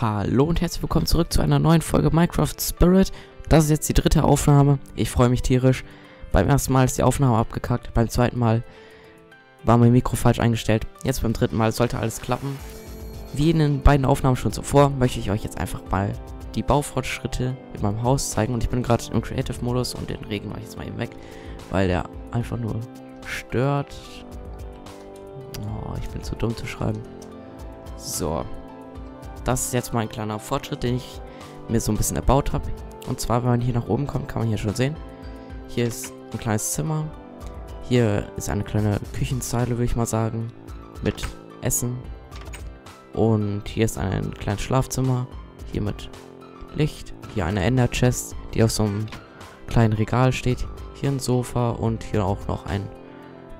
Hallo und herzlich willkommen zurück zu einer neuen Folge Minecraft Spirit. Das ist jetzt die dritte Aufnahme. Ich freue mich tierisch. Beim ersten Mal ist die Aufnahme abgekackt. Beim zweiten Mal war mein Mikro falsch eingestellt. Jetzt beim dritten Mal sollte alles klappen. Wie in den beiden Aufnahmen schon zuvor, möchte ich euch jetzt einfach mal die Baufortschritte in meinem Haus zeigen. Und ich bin gerade im Creative-Modus und den Regen mache ich jetzt mal eben weg, weil der einfach nur stört. Oh, ich bin zu dumm zu schreiben. So. Das ist jetzt mal ein kleiner Fortschritt, den ich mir so ein bisschen erbaut habe. Und zwar, wenn man hier nach oben kommt, kann man hier schon sehen. Hier ist ein kleines Zimmer. Hier ist eine kleine Küchenzeile, würde ich mal sagen. Mit Essen. Und hier ist ein kleines Schlafzimmer. Hier mit Licht. Hier eine Ender Chest, die auf so einem kleinen Regal steht. Hier ein Sofa und hier auch noch ein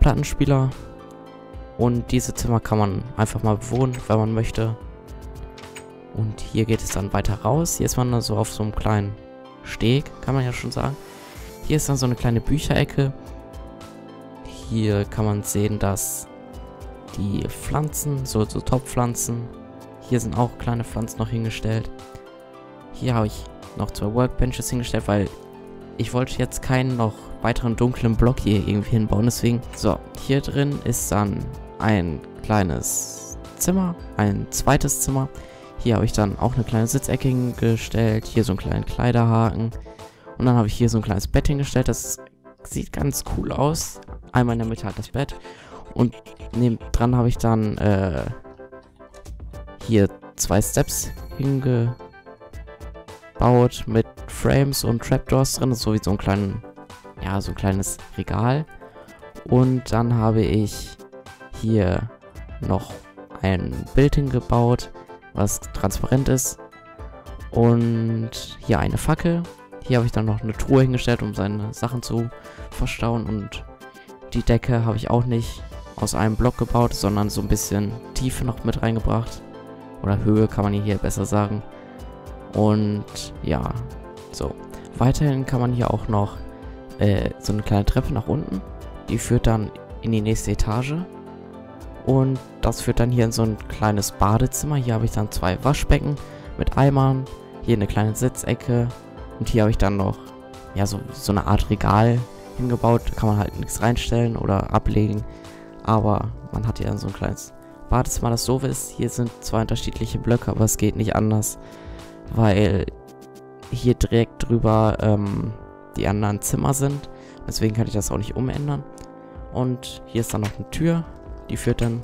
Plattenspieler. Und diese Zimmer kann man einfach mal bewohnen, wenn man möchte. Und hier geht es dann weiter raus. Hier ist man dann so auf so einem kleinen Steg, kann man ja schon sagen. Hier ist dann so eine kleine Bücherecke. Hier kann man sehen, dass die Pflanzen, so, so Topfpflanzen, hier sind auch kleine Pflanzen noch hingestellt. Hier habe ich noch zwei Workbenches hingestellt, weil ich wollte jetzt keinen noch weiteren dunklen Block hier irgendwie hinbauen. Deswegen, so, hier drin ist dann ein kleines Zimmer, ein zweites Zimmer. Hier habe ich dann auch eine kleine Sitzecke hingestellt. Hier so einen kleinen Kleiderhaken. Und dann habe ich hier so ein kleines Bett hingestellt. Das sieht ganz cool aus. Einmal in der Mitte hat das Bett. Und neben dran habe ich dann äh, hier zwei Steps hingebaut mit Frames und Trapdoors drin. So wie so ein kleinen, ja, so ein kleines Regal. Und dann habe ich hier noch ein Bild hingebaut, was transparent ist. Und hier eine Fackel. Hier habe ich dann noch eine Truhe hingestellt, um seine Sachen zu verstauen. Und die Decke habe ich auch nicht aus einem Block gebaut, sondern so ein bisschen Tiefe noch mit reingebracht. Oder Höhe kann man hier besser sagen. Und ja, so. Weiterhin kann man hier auch noch äh, so eine kleine Treppe nach unten. Die führt dann in die nächste Etage. Und das führt dann hier in so ein kleines Badezimmer. Hier habe ich dann zwei Waschbecken mit Eimern. Hier eine kleine Sitzecke. Und hier habe ich dann noch, ja, so, so eine Art Regal hingebaut. Da kann man halt nichts reinstellen oder ablegen. Aber man hat hier so ein kleines Badezimmer, das so ist. Hier sind zwei unterschiedliche Blöcke, aber es geht nicht anders. Weil hier direkt drüber ähm, die anderen Zimmer sind. Deswegen kann ich das auch nicht umändern. Und hier ist dann noch eine Tür. Die führt dann,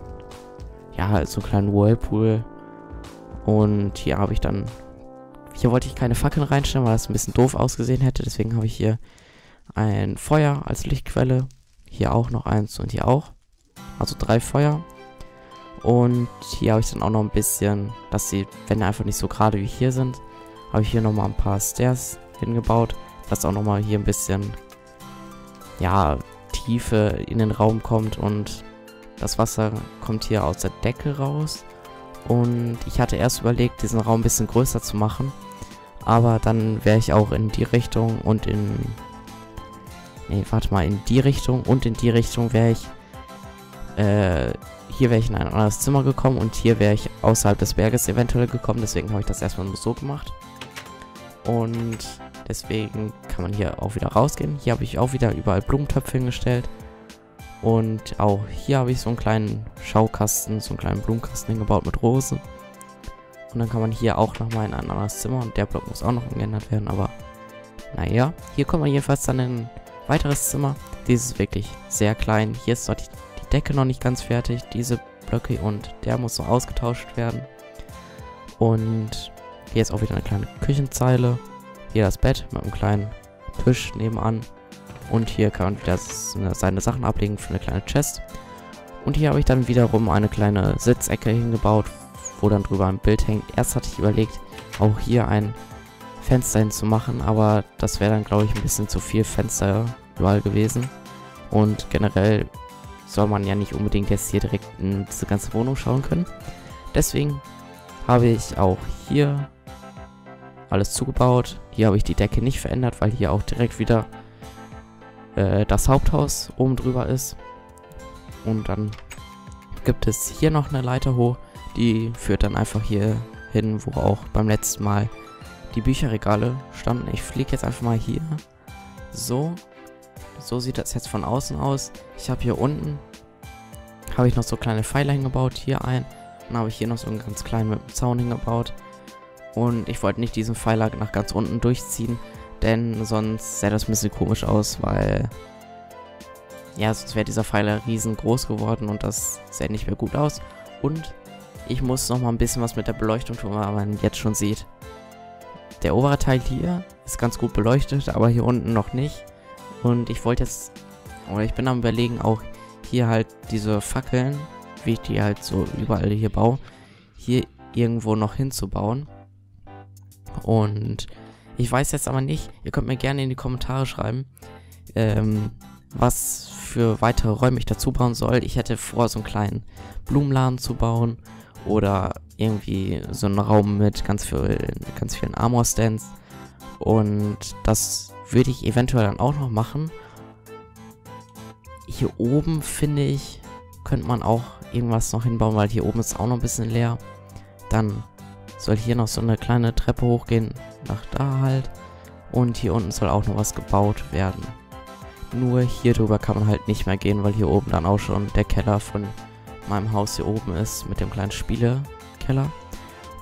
ja, halt so einen kleinen Whirlpool. Und hier habe ich dann, hier wollte ich keine Fackeln reinstellen, weil das ein bisschen doof ausgesehen hätte. Deswegen habe ich hier ein Feuer als Lichtquelle. Hier auch noch eins und hier auch. Also drei Feuer. Und hier habe ich dann auch noch ein bisschen, dass die Wände einfach nicht so gerade wie hier sind. Habe ich hier nochmal ein paar Stairs hingebaut, dass auch nochmal hier ein bisschen, ja, Tiefe in den Raum kommt und das Wasser kommt hier aus der Decke raus. Und ich hatte erst überlegt, diesen Raum ein bisschen größer zu machen. Aber dann wäre ich auch in die Richtung und in... Nee, warte mal, in die Richtung und in die Richtung wäre ich... Äh, hier wäre ich in ein anderes Zimmer gekommen und hier wäre ich außerhalb des Berges eventuell gekommen. Deswegen habe ich das erstmal nur so gemacht. Und deswegen kann man hier auch wieder rausgehen. Hier habe ich auch wieder überall Blumentöpfe hingestellt. Und auch hier habe ich so einen kleinen Schaukasten, so einen kleinen Blumenkasten hingebaut mit Rosen. Und dann kann man hier auch nochmal in ein anderes Zimmer und der Block muss auch noch geändert werden, aber naja. Hier kommt man jedenfalls dann in ein weiteres Zimmer. Dieses ist wirklich sehr klein. Hier ist dort die, die Decke noch nicht ganz fertig. Diese Blöcke und der muss noch ausgetauscht werden. Und hier ist auch wieder eine kleine Küchenzeile. Hier das Bett mit einem kleinen Tisch nebenan. Und hier kann man wieder seine Sachen ablegen für eine kleine Chest. Und hier habe ich dann wiederum eine kleine Sitzecke hingebaut, wo dann drüber ein Bild hängt. Erst hatte ich überlegt, auch hier ein Fenster hinzumachen, aber das wäre dann, glaube ich, ein bisschen zu viel Fenster überall gewesen. Und generell soll man ja nicht unbedingt jetzt hier direkt in diese ganze Wohnung schauen können. Deswegen habe ich auch hier alles zugebaut. Hier habe ich die Decke nicht verändert, weil hier auch direkt wieder äh, das Haupthaus oben drüber ist. Und dann gibt es hier noch eine Leiter hoch. Die führt dann einfach hier hin, wo auch beim letzten Mal die Bücherregale standen. Ich fliege jetzt einfach mal hier. So. So sieht das jetzt von außen aus. Ich habe hier unten habe ich noch so kleine Pfeiler hingebaut. Hier ein. Dann habe ich hier noch so einen ganz kleinen mit dem Zaun hingebaut. Und ich wollte nicht diesen Pfeiler nach ganz unten durchziehen, denn sonst sähe das ein bisschen komisch aus, weil ja, sonst wäre dieser Pfeiler riesengroß geworden und das sähe nicht mehr gut aus. Und ich muss noch mal ein bisschen was mit der Beleuchtung tun, weil man jetzt schon sieht. Der obere Teil hier ist ganz gut beleuchtet, aber hier unten noch nicht. Und ich wollte jetzt, oder ich bin am überlegen, auch hier halt diese Fackeln, wie ich die halt so überall hier baue, hier irgendwo noch hinzubauen. Und ich weiß jetzt aber nicht, ihr könnt mir gerne in die Kommentare schreiben, ähm, was für weitere Räume ich dazu bauen soll. Ich hätte vor, so einen kleinen Blumenladen zu bauen oder irgendwie so einen Raum mit ganz, viel, ganz vielen Armor-Stands. Und das würde ich eventuell dann auch noch machen. Hier oben, finde ich, könnte man auch irgendwas noch hinbauen, weil hier oben ist auch noch ein bisschen leer. Dann soll hier noch so eine kleine Treppe hochgehen, nach da halt. Und hier unten soll auch noch was gebaut werden. Nur hier drüber kann man halt nicht mehr gehen, weil hier oben dann auch schon der Keller von meinem Haus hier oben ist, mit dem kleinen Spielekeller.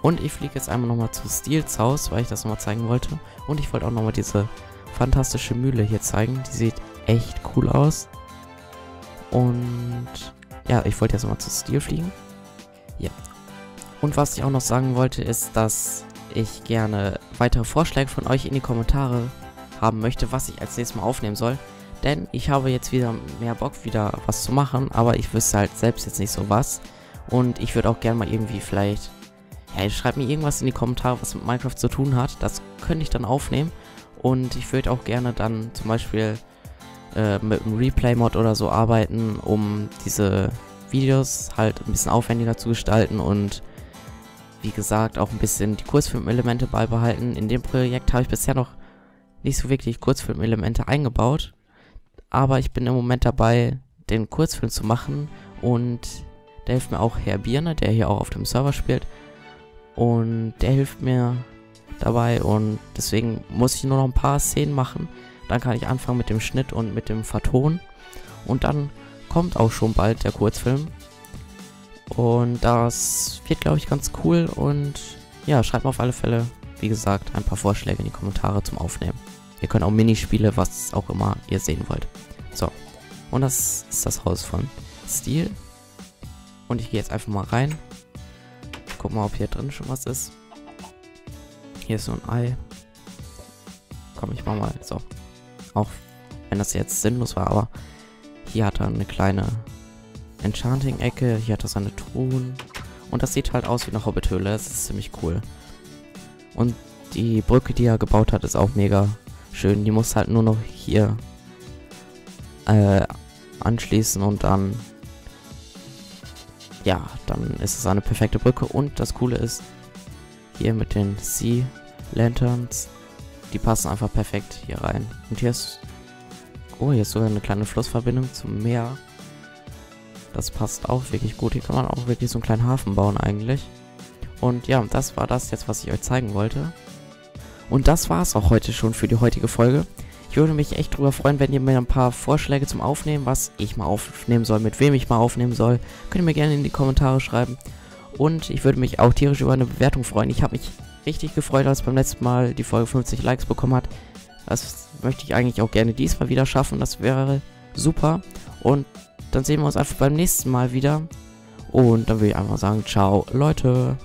Und ich fliege jetzt einmal nochmal zu Steels Haus, weil ich das nochmal zeigen wollte. Und ich wollte auch nochmal diese fantastische Mühle hier zeigen. Die sieht echt cool aus. Und ja, ich wollte jetzt nochmal zu Steel fliegen. Ja. Und was ich auch noch sagen wollte, ist, dass ich gerne weitere Vorschläge von euch in die Kommentare haben möchte, was ich als nächstes Mal aufnehmen soll. Denn ich habe jetzt wieder mehr Bock, wieder was zu machen, aber ich wüsste halt selbst jetzt nicht so was. Und ich würde auch gerne mal irgendwie vielleicht... Ja, schreibt mir irgendwas in die Kommentare, was mit Minecraft zu tun hat. Das könnte ich dann aufnehmen. Und ich würde auch gerne dann zum Beispiel äh, mit einem Replay-Mod oder so arbeiten, um diese Videos halt ein bisschen aufwendiger zu gestalten und wie gesagt auch ein bisschen die Kurzfilmelemente beibehalten. In dem Projekt habe ich bisher noch nicht so wirklich Kurzfilmelemente eingebaut, aber ich bin im Moment dabei, den Kurzfilm zu machen und der hilft mir auch Herr Bierner, der hier auch auf dem Server spielt und der hilft mir dabei und deswegen muss ich nur noch ein paar Szenen machen dann kann ich anfangen mit dem Schnitt und mit dem Verton. Und dann kommt auch schon bald der Kurzfilm. Und das wird, glaube ich, ganz cool. Und ja, schreibt mir auf alle Fälle, wie gesagt, ein paar Vorschläge in die Kommentare zum Aufnehmen. Ihr könnt auch Minispiele, was auch immer ihr sehen wollt. So, und das ist das Haus von Steel. Und ich gehe jetzt einfach mal rein. Guck mal, ob hier drin schon was ist. Hier ist so ein Ei. Komm, ich mach mal. So, auch wenn das jetzt sinnlos war, aber hier hat er eine kleine Enchanting-Ecke, hier hat er seine Truhen. Und das sieht halt aus wie eine Hobbithöhle, das ist ziemlich cool. Und die Brücke, die er gebaut hat, ist auch mega schön. Die muss halt nur noch hier äh, anschließen und dann ja, dann ist es eine perfekte Brücke. Und das Coole ist, hier mit den Sea Lanterns die passen einfach perfekt hier rein. Und hier ist... Oh, hier ist sogar eine kleine Flussverbindung zum Meer. Das passt auch wirklich gut. Hier kann man auch wirklich so einen kleinen Hafen bauen eigentlich. Und ja, das war das jetzt, was ich euch zeigen wollte. Und das war es auch heute schon für die heutige Folge. Ich würde mich echt drüber freuen, wenn ihr mir ein paar Vorschläge zum Aufnehmen, was ich mal aufnehmen soll, mit wem ich mal aufnehmen soll, könnt ihr mir gerne in die Kommentare schreiben. Und ich würde mich auch tierisch über eine Bewertung freuen. Ich habe mich richtig gefreut, als beim letzten Mal die Folge 50 Likes bekommen hat. Das möchte ich eigentlich auch gerne diesmal wieder schaffen. Das wäre super. Und dann sehen wir uns einfach beim nächsten Mal wieder. Und dann will ich einfach sagen, ciao, Leute.